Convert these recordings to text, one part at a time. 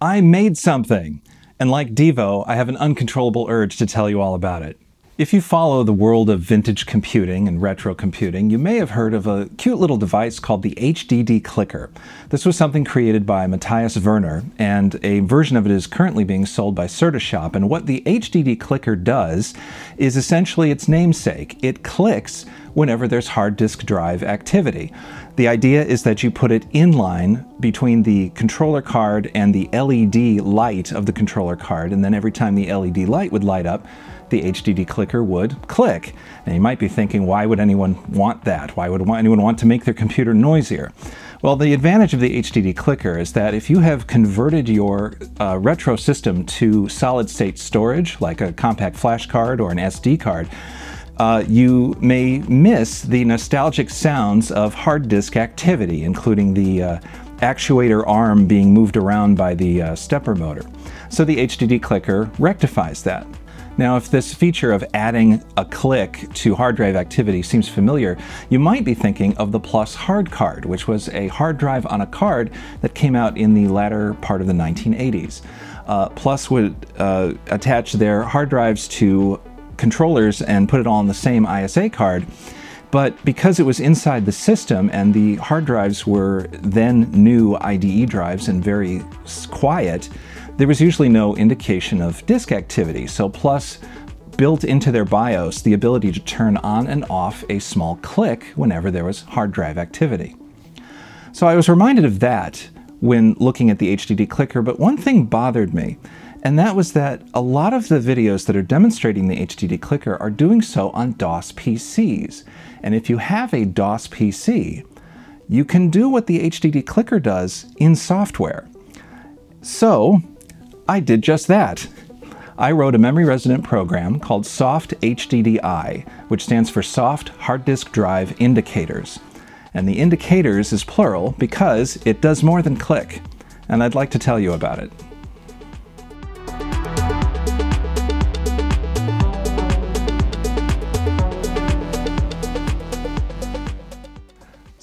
I made something! And like Devo, I have an uncontrollable urge to tell you all about it. If you follow the world of vintage computing and retro computing, you may have heard of a cute little device called the HDD Clicker. This was something created by Mattias Werner, and a version of it is currently being sold by Serdashop. And what the HDD Clicker does is essentially its namesake. It clicks whenever there's hard disk drive activity. The idea is that you put it in line between the controller card and the LED light of the controller card, and then every time the LED light would light up, the HDD clicker would click. And you might be thinking, why would anyone want that? Why would anyone want to make their computer noisier? Well, the advantage of the HDD clicker is that if you have converted your uh, retro system to solid state storage, like a compact flash card or an SD card, uh, you may miss the nostalgic sounds of hard disk activity, including the uh, actuator arm being moved around by the uh, stepper motor. So the HDD clicker rectifies that. Now, if this feature of adding a click to hard drive activity seems familiar, you might be thinking of the Plus hard card, which was a hard drive on a card that came out in the latter part of the 1980s. Uh, Plus would uh, attach their hard drives to controllers and put it all on the same ISA card. But because it was inside the system and the hard drives were then new IDE drives and very quiet, there was usually no indication of disk activity, so Plus built into their BIOS the ability to turn on and off a small click whenever there was hard drive activity. So I was reminded of that when looking at the HDD clicker, but one thing bothered me, and that was that a lot of the videos that are demonstrating the HDD clicker are doing so on DOS PCs. And if you have a DOS PC, you can do what the HDD clicker does in software. So I did just that. I wrote a memory resident program called Soft HDDI, which stands for Soft Hard Disk Drive Indicators. And the indicators is plural because it does more than click. And I'd like to tell you about it.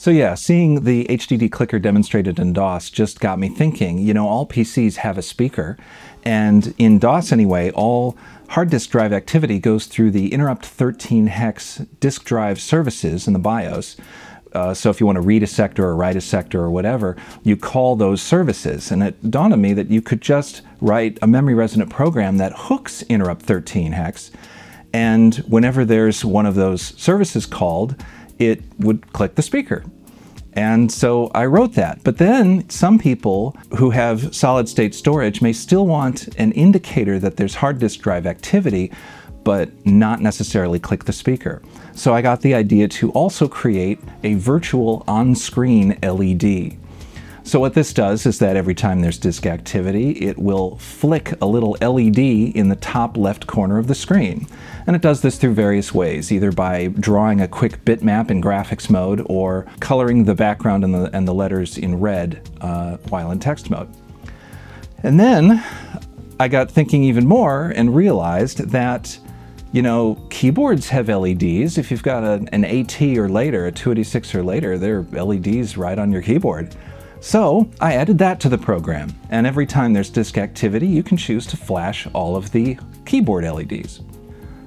So yeah, seeing the HDD clicker demonstrated in DOS just got me thinking, you know, all PCs have a speaker, and in DOS anyway, all hard disk drive activity goes through the interrupt 13 hex disk drive services in the BIOS. Uh, so if you want to read a sector or write a sector or whatever, you call those services. And it dawned on me that you could just write a memory resident program that hooks interrupt 13 hex. And whenever there's one of those services called, it would click the speaker. And so I wrote that. But then some people who have solid state storage may still want an indicator that there's hard disk drive activity, but not necessarily click the speaker. So I got the idea to also create a virtual on-screen LED. So what this does is that every time there's disk activity, it will flick a little LED in the top left corner of the screen. And it does this through various ways, either by drawing a quick bitmap in graphics mode or coloring the background and the, and the letters in red uh, while in text mode. And then I got thinking even more and realized that you know, keyboards have LEDs. If you've got a, an AT or later, a 286 or later, there are LEDs right on your keyboard. So I added that to the program, and every time there's disk activity, you can choose to flash all of the keyboard LEDs.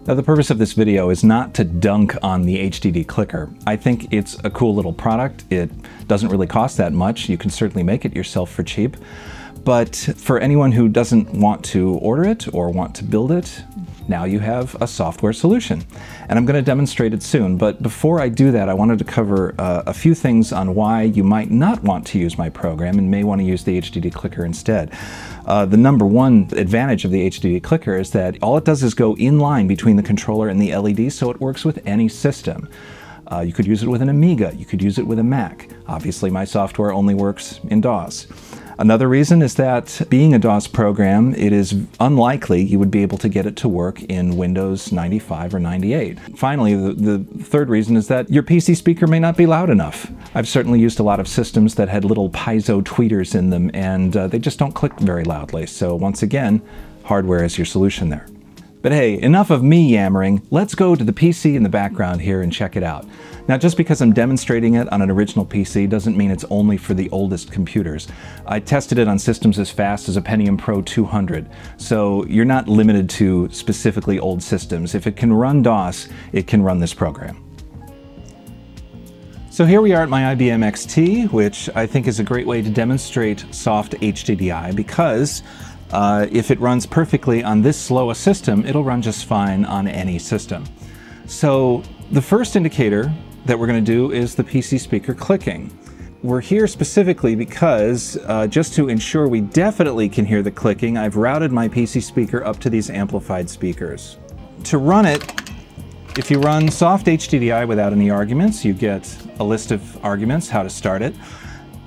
Now the purpose of this video is not to dunk on the HDD clicker. I think it's a cool little product. It doesn't really cost that much. You can certainly make it yourself for cheap. But for anyone who doesn't want to order it or want to build it, now you have a software solution. And I'm going to demonstrate it soon, but before I do that, I wanted to cover uh, a few things on why you might not want to use my program and may want to use the HDD clicker instead. Uh, the number one advantage of the HDD clicker is that all it does is go in line between the controller and the LED, so it works with any system. Uh, you could use it with an Amiga, you could use it with a Mac. Obviously my software only works in DOS. Another reason is that being a DOS program, it is unlikely you would be able to get it to work in Windows 95 or 98. Finally, the, the third reason is that your PC speaker may not be loud enough. I've certainly used a lot of systems that had little piezo tweeters in them and uh, they just don't click very loudly. So once again, hardware is your solution there. But hey, enough of me yammering. Let's go to the PC in the background here and check it out. Now, just because I'm demonstrating it on an original PC doesn't mean it's only for the oldest computers. I tested it on systems as fast as a Pentium Pro 200, so you're not limited to specifically old systems. If it can run DOS, it can run this program. So here we are at my IBM XT, which I think is a great way to demonstrate soft HDDI because uh, if it runs perfectly on this slow a system, it'll run just fine on any system. So the first indicator that we're going to do is the PC speaker clicking. We're here specifically because, uh, just to ensure we definitely can hear the clicking, I've routed my PC speaker up to these amplified speakers. To run it, if you run soft HDDI without any arguments, you get a list of arguments, how to start it.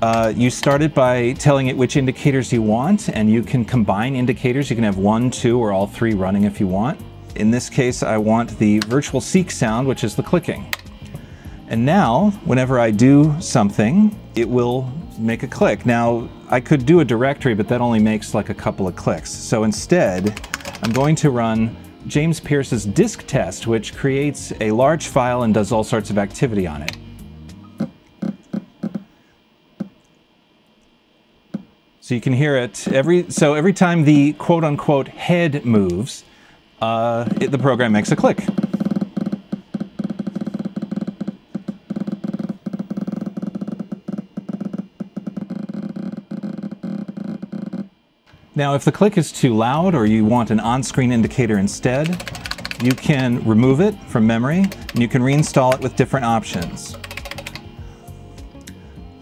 Uh, you start it by telling it which indicators you want, and you can combine indicators. You can have one, two, or all three running if you want. In this case, I want the virtual seek sound, which is the clicking. And now, whenever I do something, it will make a click. Now, I could do a directory, but that only makes like a couple of clicks. So instead, I'm going to run James Pierce's disk test, which creates a large file and does all sorts of activity on it. So you can hear it every, so every time the quote unquote head moves, uh, it, the program makes a click. Now, if the click is too loud or you want an on-screen indicator instead, you can remove it from memory and you can reinstall it with different options.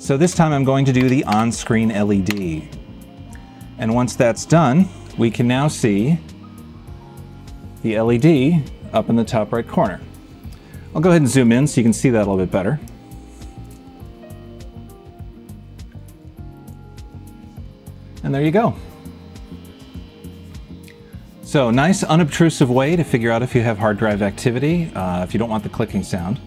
So this time I'm going to do the on-screen LED. And once that's done, we can now see the LED up in the top right corner. I'll go ahead and zoom in so you can see that a little bit better. And there you go. So nice unobtrusive way to figure out if you have hard drive activity, uh, if you don't want the clicking sound.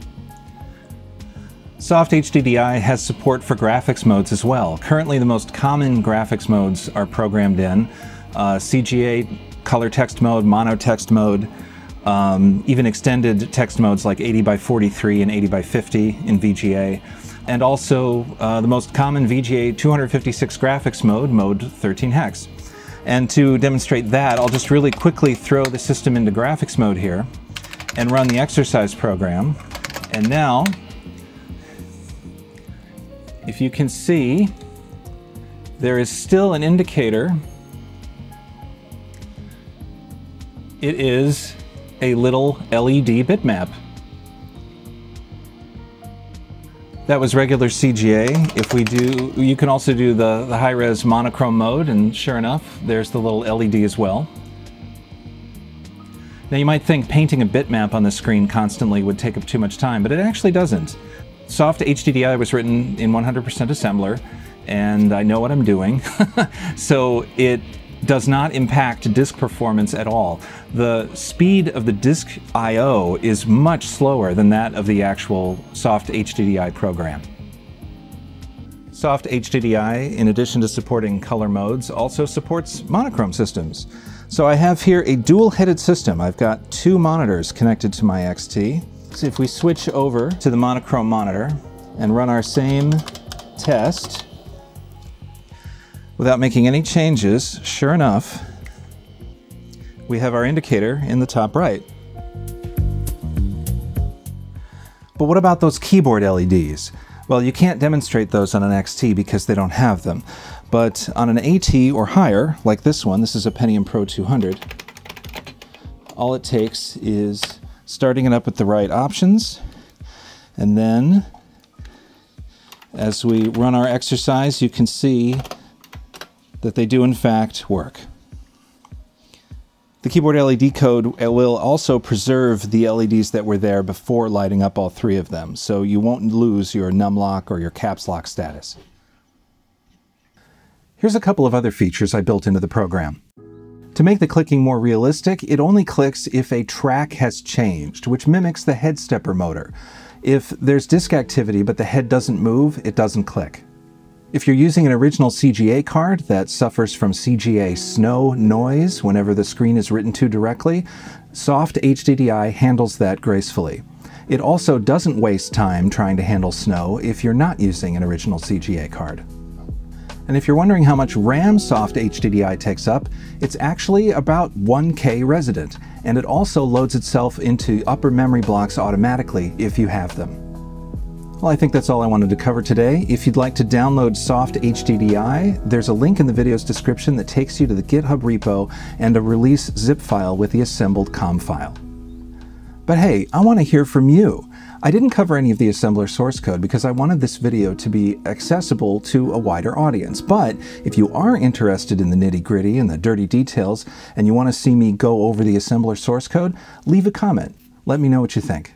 Soft HDDI has support for graphics modes as well. Currently the most common graphics modes are programmed in. Uh, CGA, color text mode, mono text mode, um, even extended text modes like 80 by 43 and 80 by 50 in VGA. And also uh, the most common VGA 256 graphics mode, mode 13 hex. And to demonstrate that, I'll just really quickly throw the system into graphics mode here and run the exercise program. And now if you can see, there is still an indicator. It is a little LED bitmap. That was regular CGA. If we do, you can also do the, the high-res monochrome mode, and sure enough, there's the little LED as well. Now you might think painting a bitmap on the screen constantly would take up too much time, but it actually doesn't. Soft HDDI was written in 100% assembler, and I know what I'm doing. so it does not impact disk performance at all. The speed of the disk I.O. is much slower than that of the actual soft HDDI program. Soft HDDI, in addition to supporting color modes, also supports monochrome systems. So I have here a dual-headed system. I've got two monitors connected to my XT. So if we switch over to the monochrome monitor and run our same test without making any changes, sure enough, we have our indicator in the top right. But what about those keyboard LEDs? Well, you can't demonstrate those on an XT because they don't have them. But on an AT or higher, like this one, this is a Pentium Pro 200, all it takes is starting it up with the right options. And then as we run our exercise, you can see that they do in fact work. The keyboard LED code will also preserve the LEDs that were there before lighting up all three of them, so you won't lose your numlock or your caps lock status. Here's a couple of other features I built into the program. To make the clicking more realistic, it only clicks if a track has changed, which mimics the head stepper motor. If there's disk activity but the head doesn't move, it doesn't click. If you're using an original CGA card that suffers from CGA snow noise whenever the screen is written to directly, Soft HDDI handles that gracefully. It also doesn't waste time trying to handle snow if you're not using an original CGA card. And if you're wondering how much RAM Soft HDDI takes up, it's actually about 1K resident, and it also loads itself into upper memory blocks automatically if you have them. Well, I think that's all I wanted to cover today. If you'd like to download Soft HDDI, there's a link in the video's description that takes you to the GitHub repo and a release zip file with the assembled COM file. But hey, I want to hear from you. I didn't cover any of the assembler source code because I wanted this video to be accessible to a wider audience. But if you are interested in the nitty gritty and the dirty details and you want to see me go over the assembler source code, leave a comment. Let me know what you think.